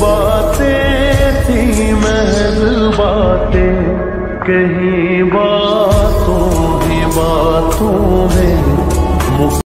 बातें थी महल बातें कहीं बातों ही बातों में